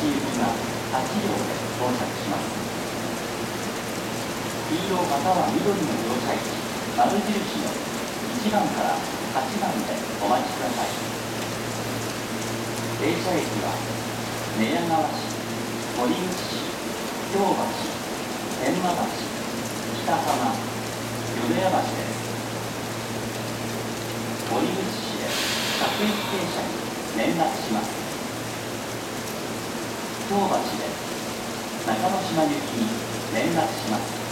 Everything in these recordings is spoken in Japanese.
きい。便が8両で到着します黄色または緑の乗車イ丸印の1番から8番でお待ちください。停車駅は寝屋川市堀口市京橋天満橋北浜米山市です堀口市で各駅停車に連絡します京橋で中之島行きに連絡します。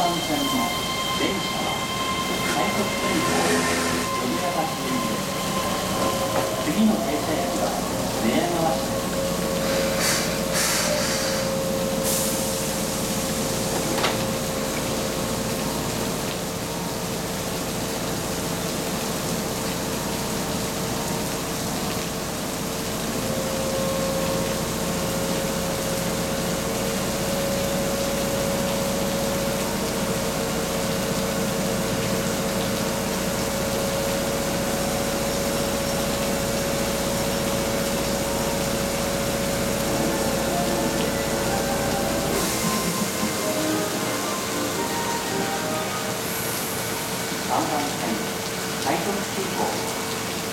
番線の電車は快速電車淀屋橋行きです次の停車駅は寝屋川市です3番線快速急行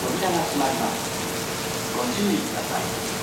扉が閉まります。ご注意ください。